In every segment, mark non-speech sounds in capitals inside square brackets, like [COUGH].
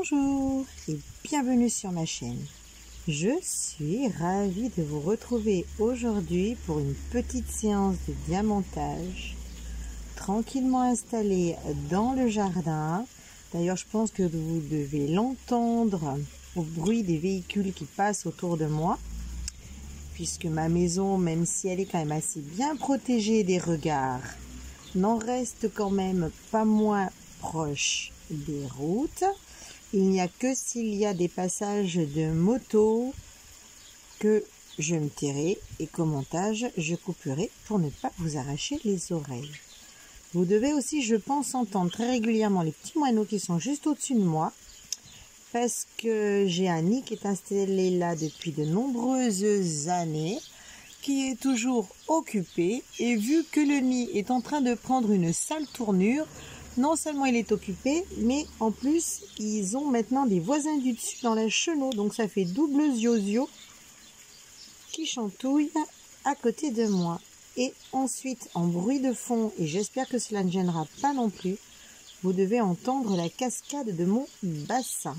Bonjour et bienvenue sur ma chaîne. Je suis ravie de vous retrouver aujourd'hui pour une petite séance de diamantage tranquillement installée dans le jardin. D'ailleurs, je pense que vous devez l'entendre au bruit des véhicules qui passent autour de moi puisque ma maison, même si elle est quand même assez bien protégée des regards, n'en reste quand même pas moins proche des routes. Il n'y a que s'il y a des passages de moto que je me tairai et qu'au montage je couperai pour ne pas vous arracher les oreilles. Vous devez aussi, je pense, entendre très régulièrement les petits moineaux qui sont juste au-dessus de moi parce que j'ai un nid qui est installé là depuis de nombreuses années, qui est toujours occupé, et vu que le nid est en train de prendre une sale tournure, non seulement il est occupé, mais en plus ils ont maintenant des voisins du dessus dans la chenot, donc ça fait double ziozio qui chantouille à côté de moi. Et ensuite, en bruit de fond, et j'espère que cela ne gênera pas non plus, vous devez entendre la cascade de mon bassin.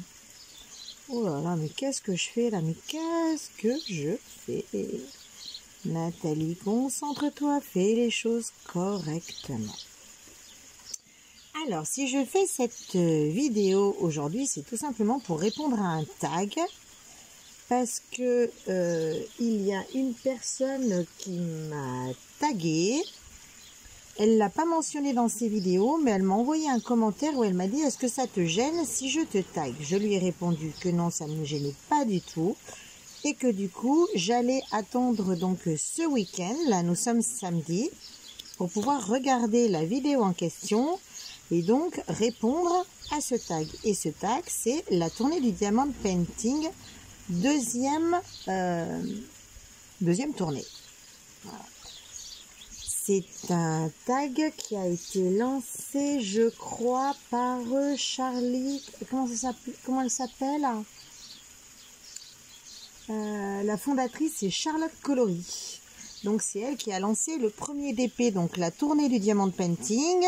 Oh là là, mais qu'est-ce que je fais là? Mais qu'est-ce que je fais? Nathalie, concentre-toi, fais les choses correctement. Alors, si je fais cette euh, vidéo aujourd'hui, c'est tout simplement pour répondre à un tag. Parce que euh, il y a une personne qui m'a tagué. Elle l'a pas mentionné dans ses vidéos, mais elle m'a envoyé un commentaire où elle m'a dit Est-ce que ça te gêne si je te tag Je lui ai répondu que non, ça ne me gênait pas du tout. Et que du coup, j'allais attendre donc ce week-end, là nous sommes samedi, pour pouvoir regarder la vidéo en question et donc répondre à ce tag. Et ce tag, c'est la tournée du Diamond Painting, deuxième, euh, deuxième tournée. C'est un tag qui a été lancé, je crois, par euh, Charlie. Comment, elle s'appelle euh, La fondatrice, c'est Charlotte Colory. Donc, c'est elle qui a lancé le premier DP, donc la tournée du Diamond Painting.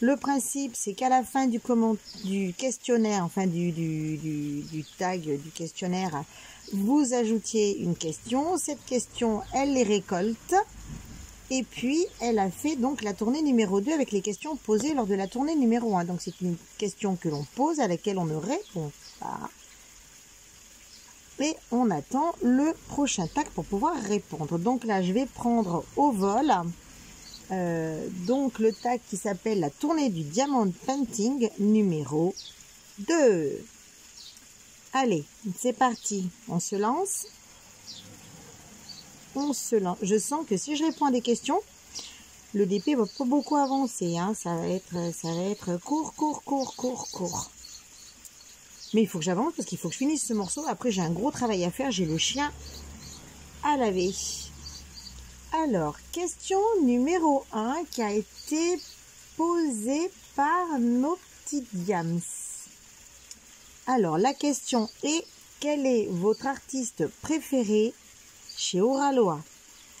Le principe, c'est qu'à la fin du, du questionnaire, enfin du, du, du, tag du questionnaire, vous ajoutiez une question. Cette question, elle les récolte et puis, elle a fait donc la tournée numéro 2 avec les questions posées lors de la tournée numéro 1. Donc, c'est une question que l'on pose à laquelle on ne répond pas. Et on attend le prochain tag pour pouvoir répondre. Donc là, je vais prendre au vol euh, donc le tag qui s'appelle la tournée du Diamond Painting numéro 2. Allez, c'est parti. On se lance on se lance. Je sens que si je réponds à des questions, le DP va pas beaucoup avancer. Hein. Ça, ça va être court, court, court, court, court. Mais il faut que j'avance parce qu'il faut que je finisse ce morceau. Après, j'ai un gros travail à faire. J'ai le chien à laver. Alors, question numéro 1 qui a été posée par nos. Alors, la question est quel est votre artiste préféré chez Oraloa.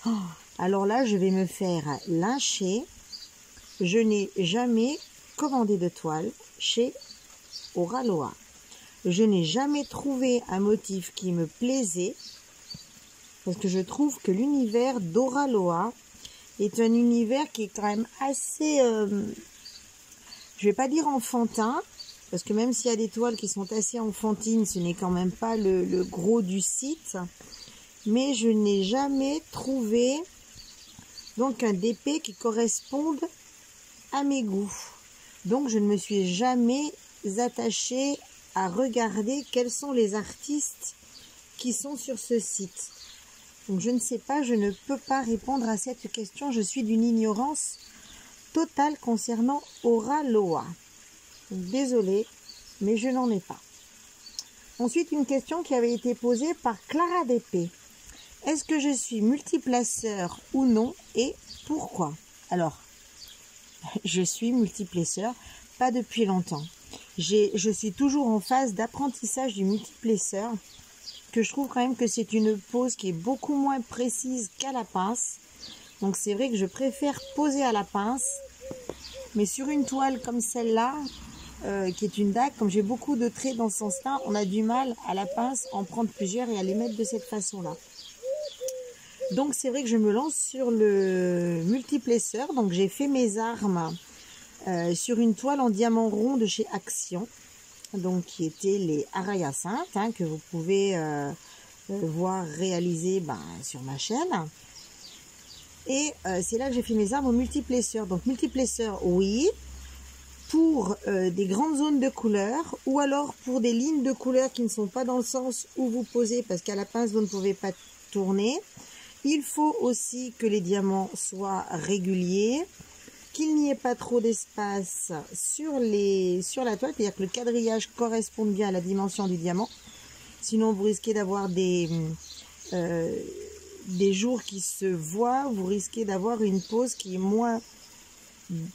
Oh, alors là, je vais me faire lyncher. Je n'ai jamais commandé de toile chez Oraloa. Je n'ai jamais trouvé un motif qui me plaisait parce que je trouve que l'univers d'Oraloa est un univers qui est quand même assez, euh, je vais pas dire enfantin, parce que même s'il y a des toiles qui sont assez enfantines, ce n'est quand même pas le gros du site mais je n'ai jamais trouvé donc un DP qui corresponde à mes goûts. Donc je ne me suis jamais attachée à regarder quels sont les artistes qui sont sur ce site. Donc je ne sais pas, je ne peux pas répondre à cette question. Je suis d'une ignorance totale concernant Aura Loa. Désolée, mais je n'en ai pas. Ensuite, une question qui avait été posée par Clara DP. Est-ce que je suis multiplaceur ou non et pourquoi? Alors, [LAUGHS] je suis multiplaceur, pas depuis longtemps. Je suis toujours en phase d'apprentissage du multiplaceur, que je trouve quand même que c'est une pose qui est beaucoup moins précise qu'à la pince. Donc c'est vrai que je préfère poser à la pince, mais sur une toile comme celle-là, euh, qui est une dague, comme j'ai beaucoup de traits dans ce sens-là, on a du mal à la pince en prendre plusieurs et à les mettre de cette façon-là. Donc c'est vrai que je me lance sur le multiplesseur. Donc j'ai fait mes armes euh, sur une toile en diamant rond de chez Action. Donc qui étaient les Arayacinthes hein, que vous pouvez euh, voir réaliser ben, sur ma chaîne. Et c'est là que j'ai fait mes armes au. Donc multiplesseur, oui, pour euh, des grandes zones de couleur ou alors pour des lignes de couleur qui ne sont pas dans le sens où vous posez parce qu'à la pince vous ne pouvez pas tourner. Il faut aussi que les diamants soient réguliers, qu'il n'y ait pas trop d'espace sur, sur la toile, c'est-à-dire que le quadrillage corresponde bien à la dimension du diamant. Sinon vous risquez d'avoir des, euh, des jours qui se voient, vous risquez d'avoir une pose qui est moins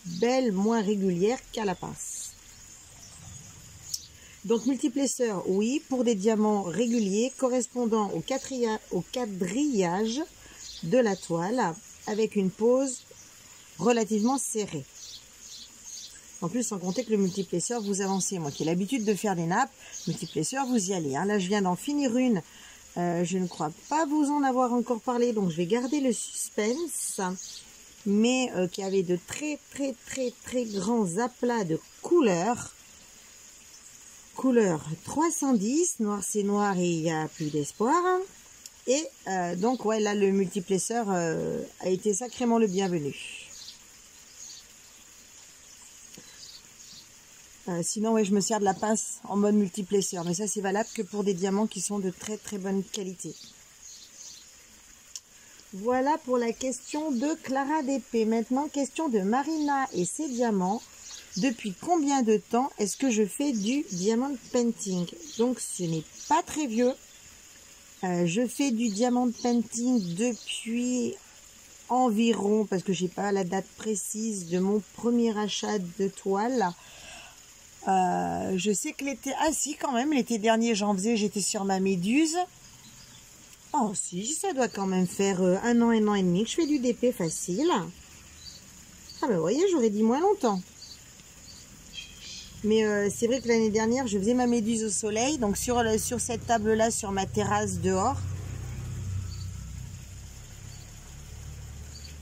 belle, moins régulière qu'à la pince. Donc multiplesseur, oui, pour des diamants réguliers correspondant au quadrillage de la toile avec une pose relativement serrée. En plus, sans compter que le multiplesseur, vous avancez. Moi qui ai l'habitude de faire des nappes, multiplesseur, vous y allez. Hein. Là, je viens d'en finir une. Euh, je ne crois pas vous en avoir encore parlé, donc je vais garder le suspense mais euh, qui avait de très très très très grands aplats de couleurs. Couleur 310, noir c'est noir et il n'y a plus d'espoir. Et euh, donc ouais là le multiplesseur a été sacrément le bienvenu. Sinon ouais je me sers de la pince en mode multiplesseur, mais ça c'est valable que pour des diamants qui sont de très très bonne qualité. Voilà pour la question de Clara Dépé. Maintenant, question de Marina et ses diamants. Depuis combien de temps est-ce que je fais du diamant painting? Donc, ce n'est pas très vieux. Euh, je fais du diamant painting depuis environ, parce que j'ai pas la date précise de mon premier achat de toile. Euh, je sais que l'été, ah si quand même, l'été dernier j'en faisais, j'étais sur ma méduse. Oh si, ça doit quand même faire euh, un an, un an et demi que je fais du DP facile. Ah ben vous voyez, j'aurais dit moins longtemps. Mais euh, c'est vrai que l'année dernière, je faisais ma méduse au soleil. Donc sur, sur cette table-là, sur ma terrasse dehors.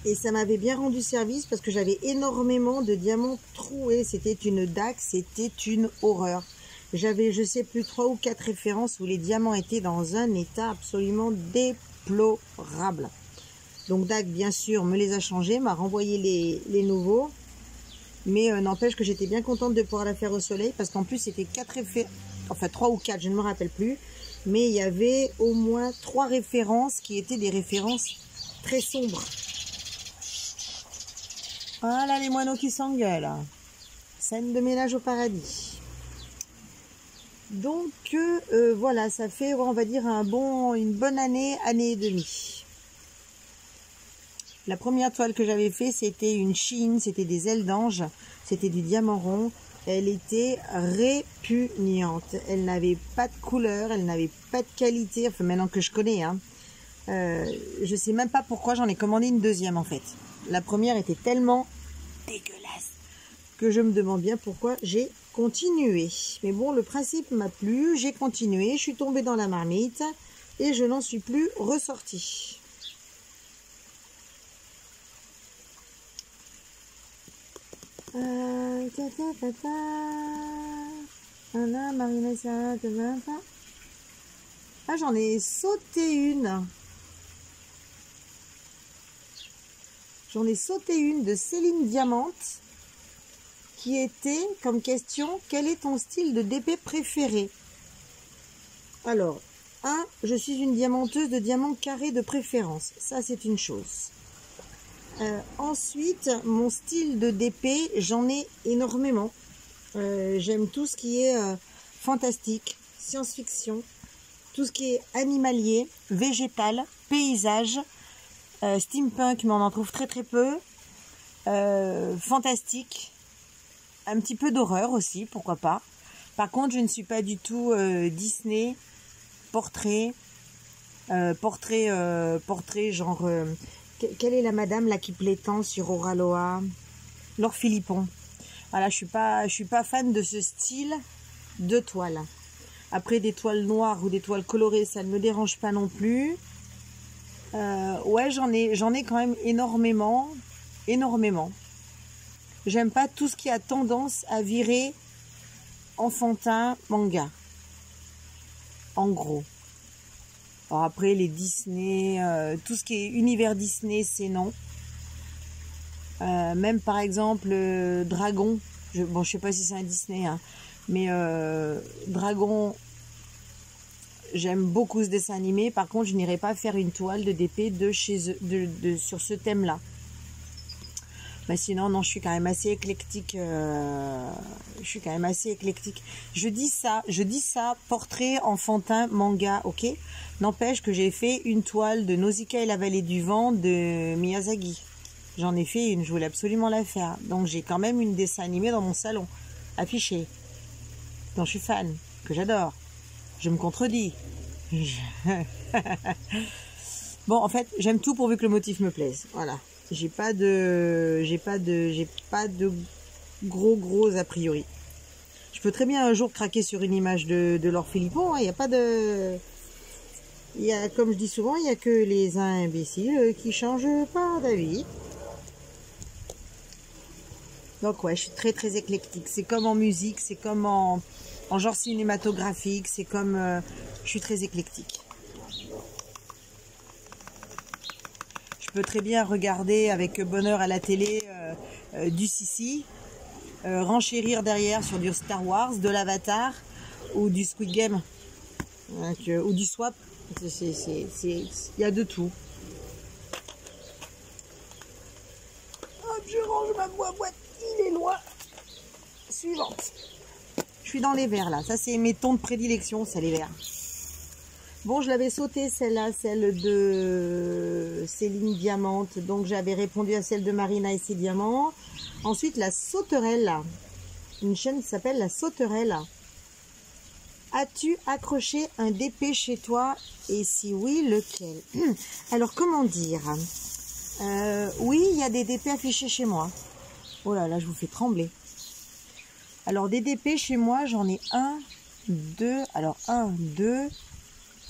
Et ça m'avait bien rendu service parce que j'avais énormément de diamants troués. C'était une DAC, c'était une horreur. J'avais, je sais plus, trois ou quatre références où les diamants étaient dans un état absolument déplorable. Donc DAC, bien sûr, me les a changés, m'a renvoyé les, nouveaux. Mais euh, n'empêche que j'étais bien contente de pouvoir la faire au soleil parce qu'en plus, c'était quatre références, enfin trois ou quatre, je ne me rappelle plus. Mais il y avait au moins trois références qui étaient des références très sombres. Voilà les moineaux qui s'engueulent. Scène de ménage au paradis. Donc euh, voilà, ça fait, on va dire, un bon, une bonne année, année et demie. La première toile que j'avais fait, c'était une chine, c'était des ailes d'ange, c'était du diamant rond. Elle était répugnante. Elle n'avait pas de couleur, elle n'avait pas de qualité. Enfin, maintenant que je connais, hein. Euh, je sais même pas pourquoi j'en ai commandé une deuxième en fait. La première était tellement dégueulasse que je me demande bien pourquoi j'ai continuer. Mais bon, le principe m'a plu, j'ai continué, je suis tombée dans la marmite et je n'en suis plus ressortie. Euh, ah, j'en ai sauté une. J'en ai sauté une de Céline Diamante qui était comme question quel est ton style de DP préféré? Alors, 1. Je suis une diamanteuse de diamants carrés de préférence. Ça, c'est une chose. Euh, ensuite, mon style de DP, j'en ai énormément. Euh, j'aime tout ce qui est euh, fantastique, science-fiction, tout ce qui est animalier, végétal, paysage, steampunk, mais on en trouve très très peu, fantastique, un petit peu d'horreur aussi, pourquoi pas. Par contre, je ne suis pas du tout euh, Disney, portrait, euh, portrait, euh, portrait genre... quelle est la madame là qui plaît tant sur Oraloa Laure Philippon. Voilà, je suis pas, je suis pas fan de ce style de toile. Après des toiles noires ou des toiles colorées, ça ne me dérange pas non plus. Euh, ouais, j'en ai, j'en ai quand même énormément, énormément. J'aime pas tout ce qui a tendance à virer enfantin manga. En gros. Après, les Disney, euh, tout ce qui est univers Disney, c'est non. Euh, même par exemple, Dragon. Bon, je sais pas si c'est un Disney, hein, mais Dragon, j'aime beaucoup ce dessin animé. Par contre, je n'irai pas faire une toile de DP de chez eux, de, sur ce thème-là. Mais sinon, non, je suis quand même assez éclectique. Euh, je suis quand même assez éclectique. Je dis ça, je dis ça, portrait enfantin, manga, ok N'empêche que j'ai fait une toile de Nausicaa et la vallée du vent de Miyazaki. J'en ai fait une, je voulais absolument la faire. Donc j'ai quand même une dessin animé dans mon salon, affiché. dont je suis fan, que j'adore. Je me contredis. [LAUGHS] bon, en fait, j'aime tout pourvu que le motif me plaise. Voilà. J'ai pas de, pas de, gros gros a priori. Je peux très bien un jour craquer sur une image de, de Laure Philippon. Hein. Il n'y a pas de, il y a, comme je dis souvent, il n'y a que les imbéciles qui changent pas d'avis. Donc ouais, je suis très très éclectique. C'est comme en musique, c'est comme en, en genre cinématographique, c'est comme... Euh, je suis très éclectique. Je peux très bien regarder avec bonheur à la télé euh, euh, du Sissi, renchérir derrière sur du Star Wars, de l'Avatar ou du Squid Game ou du Swap. Il y a de tout. Hop, je range ma boîte, il est loin. Suivante suis dans les verts là. Ça, c'est mes tons de prédilection, c'est les verts. Bon, je l'avais sauté celle-là, celle de Céline Diamante. Donc, j'avais répondu à celle de Marina et ses diamants. Ensuite, la sauterelle. Une chaîne s'appelle la sauterelle. As-tu accroché un DP chez toi? Et si oui, lequel? [CLEARS THROAT] Alors, comment dire? Euh, Oui, il y a des DP affichés chez moi. Oh là là, je vous fais trembler. Alors des DP chez moi, j'en ai un, deux, alors un, deux,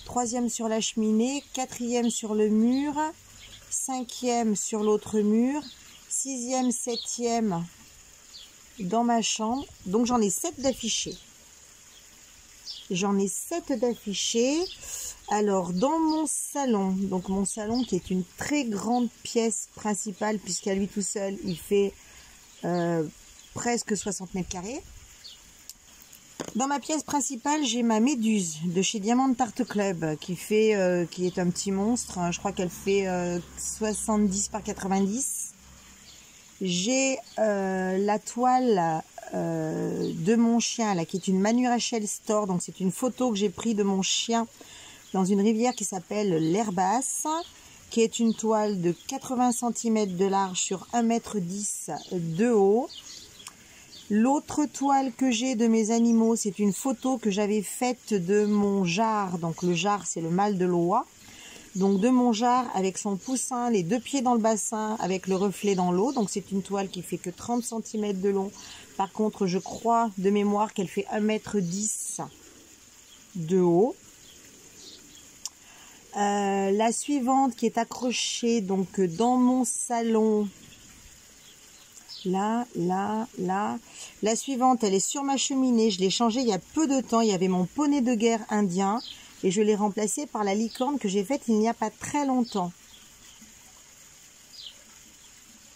troisième sur la cheminée, quatrième sur le mur, cinquième sur l'autre mur, sixième, septième dans ma chambre. Donc j'en ai sept d'affichés. J'en ai sept d'affichés. Alors dans mon salon, donc mon salon qui est une très grande pièce principale puisqu'à lui tout seul il fait euh, presque 60 mètres carrés. Dans ma pièce principale, j'ai ma méduse de chez Diamant Tarte Club qui fait, euh, qui est un petit monstre. Je crois qu'elle fait 70 euh, par 90. J'ai euh, la toile de mon chien là, qui est une Manu Rachel Store. Donc c'est une photo que j'ai prise de mon chien dans une rivière qui s'appelle l'Herbasse, qui est une toile de 80 cm de large sur 1,10 m de haut. L'autre toile que j'ai de mes animaux, c'est une photo que j'avais faite de mon jar. Donc le jar, c'est le mâle de l'oie. Donc de mon jar avec son poussin, les deux pieds dans le bassin avec le reflet dans l'eau. Donc c'est une toile qui fait que 30 cm de long. Par contre, je crois de mémoire qu'elle fait 1m10 de haut. Euh, la suivante qui est accrochée donc dans mon salon, là, là, là. La suivante, elle est sur ma cheminée. Je l'ai changée il y a peu de temps. Il y avait mon poney de guerre indien et je l'ai remplacé par la licorne que j'ai faite il n'y a pas très longtemps.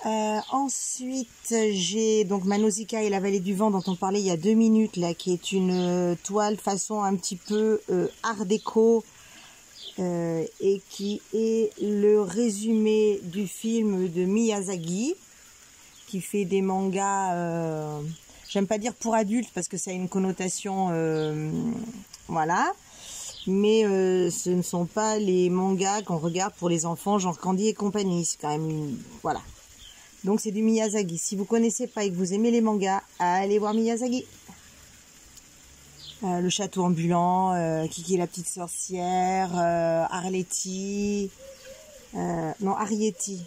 Euh, ensuite, j'ai donc ma Nausicaa et la vallée du vent dont on parlait il y a deux minutes là, qui est une euh, toile façon un petit peu euh, art déco et qui est le résumé du film de Miyazaki qui fait des mangas, euh, j'aime pas dire pour adultes parce que ça a une connotation, euh, voilà. Mais euh, ce ne sont pas les mangas qu'on regarde pour les enfants, genre Candy et compagnie. C'est quand même voilà. Donc c'est du Miyazaki. Si vous connaissez pas et que vous aimez les mangas, allez voir Miyazaki. le château ambulant, Kiki la petite sorcière, Arletty, non Arietti,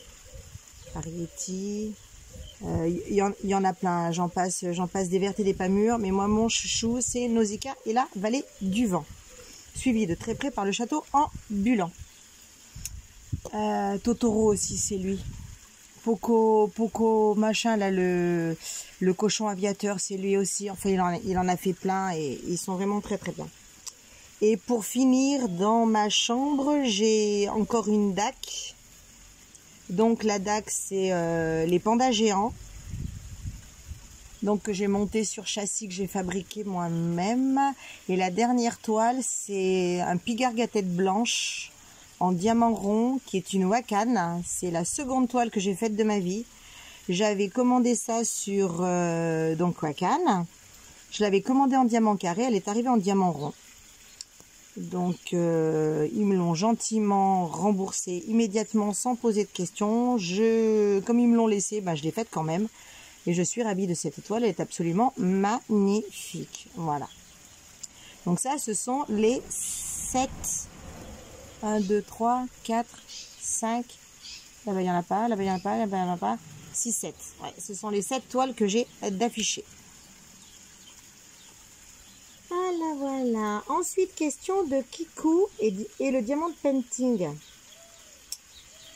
Arietti, Il y, en- il y en a plein, j'en passe, j'en passe des vertes et des pas mûres, mais moi mon chouchou c'est Nausicaa et la vallée du vent, suivi de très près par le château ambulant. Euh, Totoro aussi c'est lui. Poco, Poco machin là le, cochon aviateur c'est lui aussi. Enfin en, il en a fait plein et ils sont vraiment très très bien. Et pour finir dans ma chambre j'ai encore une DAC. Donc la DAC c'est euh, les pandas géants. Donc que j'ai monté sur châssis que j'ai fabriqué moi-même. Et la dernière toile c'est un pigargue à tête blanche en diamant rond qui est une Wakan. C'est la seconde toile que j'ai faite de ma vie. J'avais commandé ça sur euh, donc Wakan. Je l'avais commandé en diamant carré, elle est arrivée en diamant rond. Donc euh, ils me l'ont gentiment remboursé immédiatement sans poser de questions. Je, comme ils me l'ont laissé, ben, je l'ai faite quand même. Et je suis ravie de cette étoile, elle est absolument magnifique. Voilà. Donc ça, ce sont les 7 1, 2, 3, 4, 5. Là-bas, il n'y en a pas. Là-bas, il n'y en a pas. Là-bas, il n'y en a pas. 6, 7. Ouais, ce sont les 7 toiles que j'ai d'afficher. Voilà. Ensuite, question de Kiku et le diamant painting.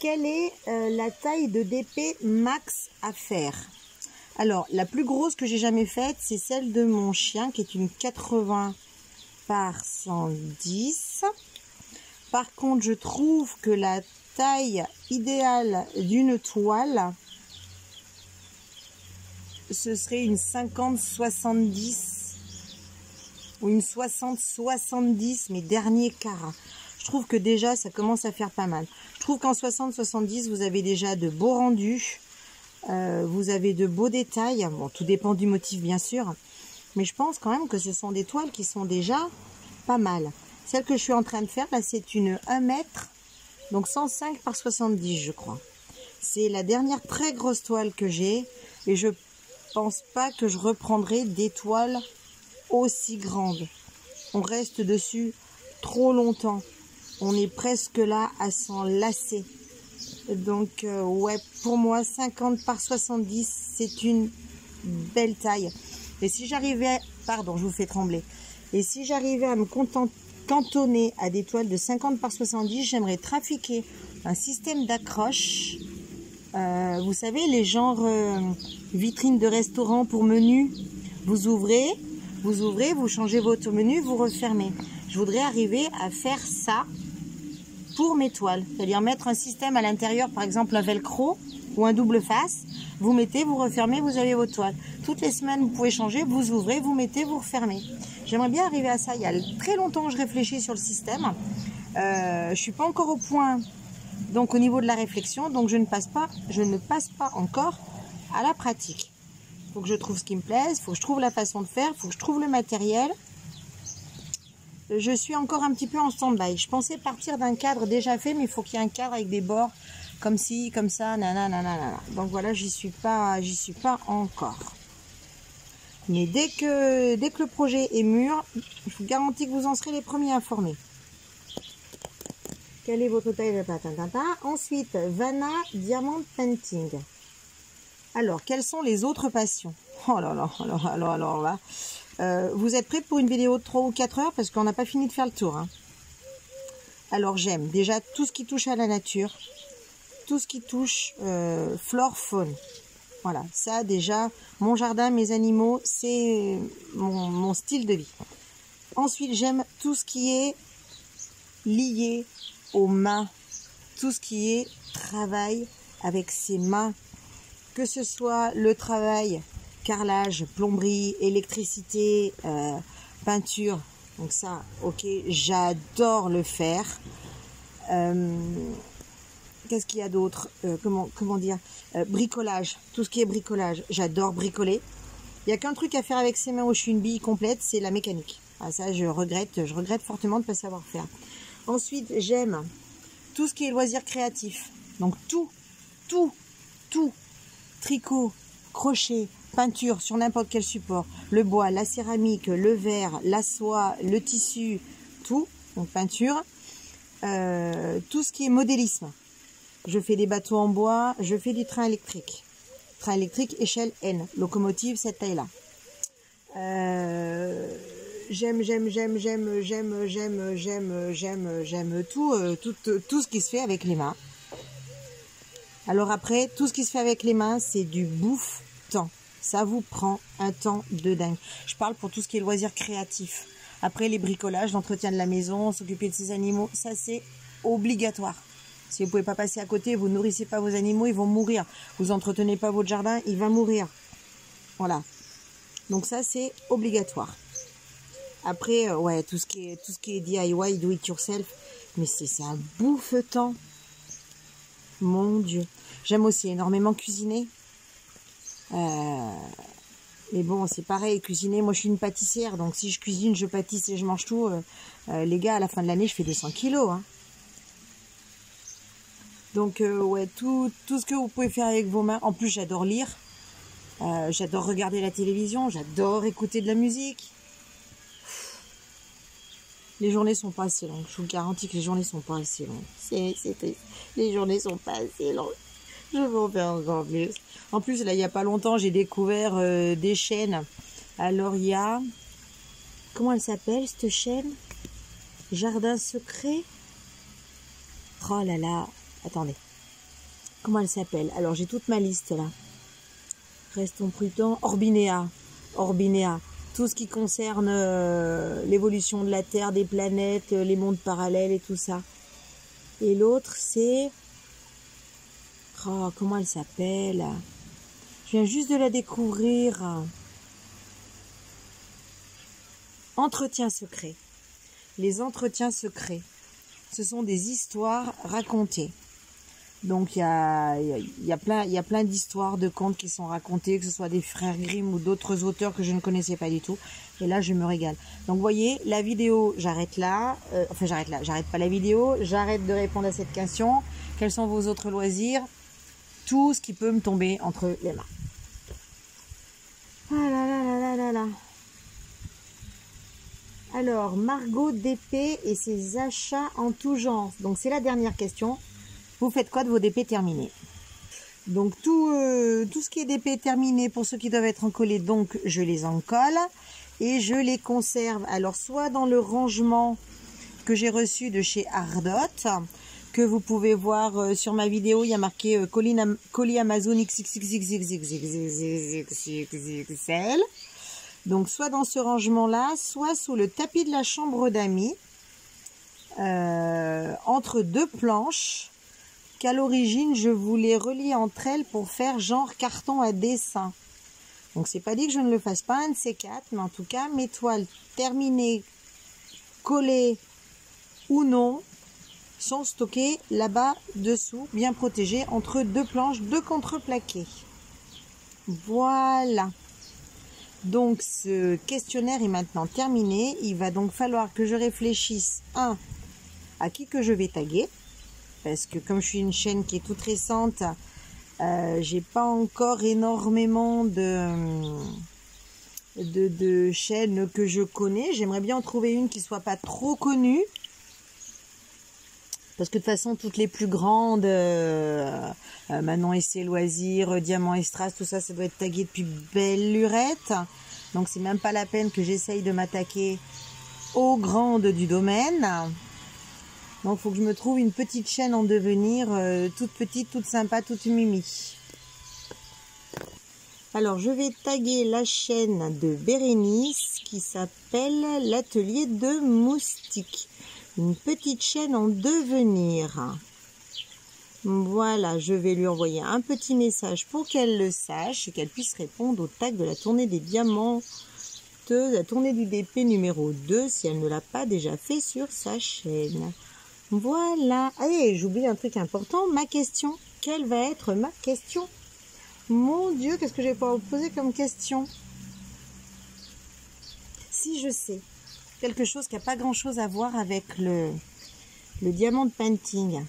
Quelle est euh, la taille de DP max à faire? Alors, la plus grosse que j'ai jamais faite, c'est celle de mon chien, qui est une 80 par 110. Par contre, je trouve que la taille idéale d'une toile, ce serait une 50-70 ou une 60-70, mais dernier carat. Je trouve que déjà, ça commence à faire pas mal. Je trouve qu'en 60-70, vous avez déjà de beaux rendus, euh, vous avez de beaux détails. Bon, tout dépend du motif, bien sûr. Mais je pense quand même que ce sont des toiles qui sont déjà pas mal. Celle que je suis en train de faire, là, c'est une 1 mètre, donc 105 par 70, je crois. C'est la dernière très grosse toile que j'ai et je pense pas que je reprendrai des toiles aussi grandes. On reste dessus trop longtemps. On est presque là à s'en lasser. Donc, euh, ouais, pour moi, 50 par 70, c'est une belle taille. Et si j'arrivais, pardon, je vous fais trembler. Et si j'arrivais à me cantonner à des toiles de 50 par 70, j'aimerais trafiquer un système d'accroche. Euh, vous savez, les genres euh, vitrines de restaurant pour menu. Vous ouvrez, vous ouvrez, vous changez votre menu, vous refermez. Je voudrais arriver à faire ça pour mes toiles. C'est-à-dire mettre un système à l'intérieur, par exemple un velcro ou un double face. Vous mettez, vous refermez, vous avez votre toile. Toutes les semaines, vous pouvez changer, vous ouvrez, vous mettez, vous refermez. J'aimerais bien arriver à ça. Il y a très longtemps je réfléchis sur le système. Euh, je suis pas encore au point, donc au niveau de la réflexion, donc je ne passe pas, je ne passe pas encore à la pratique. Faut que je trouve ce qui me plaise, faut que je trouve la façon de faire, faut que je trouve le matériel. Je suis encore un petit peu en stand-by. Je pensais partir d'un cadre déjà fait, mais il faut qu'il y ait un cadre avec des bords comme ci, comme ça, nanana. Donc voilà, j'y suis pas, j'y suis pas encore. Mais dès que, dès que le projet est mûr, je vous garantis que vous en serez les premiers informés. Quelle est votre taille de patintata Ensuite, Vanna Diamond Painting. Alors, quelles sont les autres passions? Oh là là, alors, alors, alors là. Euh, vous êtes prêts pour une vidéo de 3 ou 4 heures? Parce qu'on n'a pas fini de faire le tour. hein. Alors j'aime déjà tout ce qui touche à la nature, tout ce qui touche euh, flore, faune. Voilà, ça déjà, mon jardin, mes animaux, c'est mon style de vie. Ensuite, j'aime tout ce qui est lié aux mains, tout ce qui est travail avec ses mains, que ce soit le travail carrelage, plomberie, électricité, euh, peinture. Donc ça, ok, j'adore le faire. Euh, Qu'est-ce qu'il y a d'autre? Euh, comment, dire? Bricolage, tout ce qui est bricolage. J'adore bricoler. Il n'y a qu'un truc à faire avec ses mains où je suis une bille complète, c'est la mécanique. Ah, ça, je regrette, je regrette fortement de ne pas savoir faire. Ensuite, j'aime tout ce qui est loisirs créatifs. Donc tout, tout, tout. Tricot, crochet, peinture sur n'importe quel support, le bois, la céramique, le verre, la soie, le tissu, tout, donc peinture, euh, tout ce qui est modélisme. Je fais des bateaux en bois, je fais du train électrique. train électrique échelle N, locomotive cette taille-là. Euh, j'aime, j'aime, j'aime, j'aime, j'aime, j'aime, j'aime, j'aime, j'aime tout, euh, tout, tout ce qui se fait avec les mains. Alors après, tout ce qui se fait avec les mains, c'est du bouffe temps. Ça vous prend un temps de dingue. Je parle pour tout ce qui est loisirs créatifs. Après, les bricolages, l'entretien de la maison, s'occuper de ses animaux, ça c'est obligatoire. Si vous pouvez pas passer à côté, vous nourrissez pas vos animaux, ils vont mourir. Vous entretenez pas votre jardin, il va mourir. Voilà. Donc ça c'est obligatoire. Après, euh, ouais, tout ce qui est tout ce qui est DIY, do it yourself, mais c'est un bouffe-temps. Mon Dieu. J'aime aussi énormément cuisiner. Euh, mais bon, c'est pareil, cuisiner. Moi, je suis une pâtissière, donc si je cuisine, je pâtisse et je mange tout. Euh, euh, les gars, à la fin de l'année, je fais 200 kilos. Hein. Donc, ouais, tout, tout ce que vous pouvez faire avec vos mains. En plus, j'adore lire. j'adore regarder la télévision. J'adore écouter de la musique. Les journées sont pas assez longues. Je vous garantis que les journées sont pas assez longues. C'est, Les journées sont pas assez longues. Je vais en faire encore plus. En plus, là, il y a pas longtemps, j'ai découvert euh, des chaînes. Alors, il y a... Comment elle s'appelle, cette chaîne? Jardin secret? Oh là là. Attendez. Comment elle s'appelle? Alors, j'ai toute ma liste, là. Restons prudents. Orbinéa. Orbinéa tout ce qui concerne euh, l'évolution de la Terre, des planètes, euh, les mondes parallèles et tout ça. Et l'autre, c'est... Oh, comment elle s'appelle? Je viens juste de la découvrir. Entretien secret. Les entretiens secrets. Ce sont des histoires racontées. Donc il y a, y, a, plein, y a plein d'histoires, de contes qui sont racontés, que ce soit des frères Grimm ou d'autres auteurs que je ne connaissais pas du tout. Et là, je me régale. Donc vous voyez, la vidéo, j'arrête là. Euh, enfin, j'arrête là. J'arrête pas la vidéo. J'arrête de répondre à cette question. Quels sont vos autres loisirs? Tout ce qui peut me tomber entre les mains. Ah. Alors, Margot DP et ses achats en tout genre. Donc c'est la dernière question. Vous faites quoi de vos DP terminés? Donc tout, euh, tout ce qui est DP terminé pour ceux qui doivent être encollés, donc je les encolle et je les conserve. Alors soit dans le rangement que j'ai reçu de chez Ardot, que vous pouvez voir euh, sur ma vidéo, il y a marqué euh, colis Amazon XXXXXXXXL. Donc soit dans ce rangement-là, soit sous le tapis de la chambre d'amis, entre deux planches, qu'à l'origine je voulais relier entre elles pour faire genre carton à dessin. Donc c'est pas dit que je ne le fasse pas un de ces quatre, mais en tout cas mes toiles terminées, collées ou non, sont stockées là-bas dessous, bien protégées entre deux planches de contreplaqué. Voilà. Donc ce questionnaire est maintenant terminé. Il va donc falloir que je réfléchisse, un, à qui que je vais taguer parce que comme je suis une chaîne qui est toute récente, euh, j'ai pas encore énormément de, de, chaînes que je connais. J'aimerais bien en trouver une qui soit pas trop connue. Parce que de toute façon, toutes les plus grandes, euh, euh, Manon et ses loisirs, Diamant et Strass, tout ça, ça doit être tagué depuis belle lurette. Donc c'est même pas la peine que j'essaye de m'attaquer aux grandes du domaine. Donc, faut que je me trouve une petite chaîne en devenir, euh, toute petite, toute sympa, toute mimi. Alors, je vais taguer la chaîne de Bérénice qui s'appelle l'atelier de moustiques. Une petite chaîne en devenir. Voilà, je vais lui envoyer un petit message pour qu'elle le sache et qu'elle puisse répondre au tag de la tournée des diamants, la tournée du DP numéro 2 si elle ne l'a pas déjà fait sur sa chaîne. Voilà. Allez, j'oublie un truc important. Ma question. Quelle va être ma question? Mon Dieu, qu'est-ce que je vais pouvoir vous poser comme question? Si je sais quelque chose qui n'a pas grand-chose à voir avec le, le diamant de painting,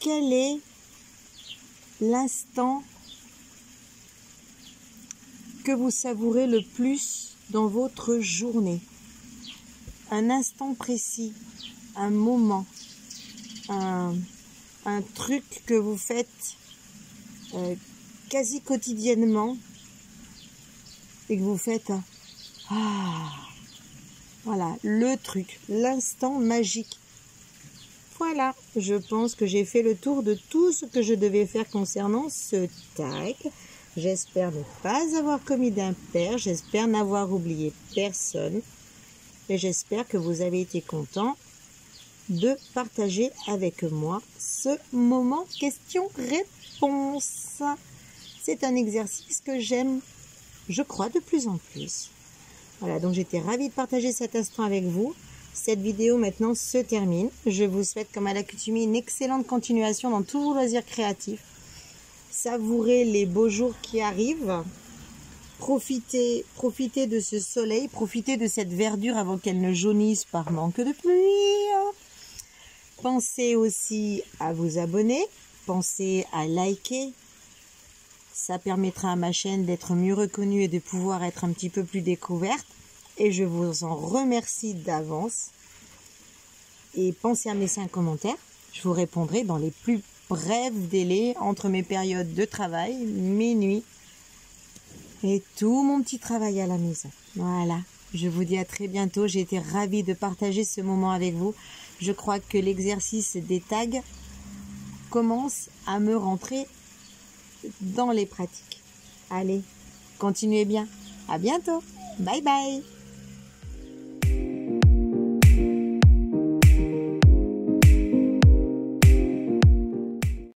quel est l'instant que vous savourez le plus dans votre journée? Un instant précis un moment, un, truc que vous faites euh, quasi quotidiennement et que vous faites ah voilà le truc, l'instant magique. Voilà, je pense que j'ai fait le tour de tout ce que je devais faire concernant ce tag. J'espère ne pas avoir commis d'impair, j'espère n'avoir oublié personne et j'espère que vous avez été content de partager avec moi ce moment question-réponse. C'est un exercice que j'aime, je crois, de plus en plus. Voilà, donc j'étais ravie de partager cet instant avec vous. Cette vidéo maintenant se termine. Je vous souhaite, comme à l'accoutumée, une excellente continuation dans tous vos loisirs créatifs. Savourez les beaux jours qui arrivent. Profitez, profitez de ce soleil, profitez de cette verdure avant qu'elle ne jaunisse par manque de pluie. Pensez aussi à vous abonner, pensez à liker. Ça permettra à ma chaîne d'être mieux reconnue et de pouvoir être un petit peu plus découverte. Et je vous en remercie d'avance. Et pensez à me laisser un commentaire. Je vous répondrai dans les plus brefs délais entre mes périodes de travail, mes nuits et tout mon petit travail à la maison. Voilà. Je vous dis à très bientôt. J'ai été ravie de partager ce moment avec vous. Je crois que l'exercice des tags commence à me rentrer dans les pratiques. Allez, continuez bien. À bientôt. Bye bye.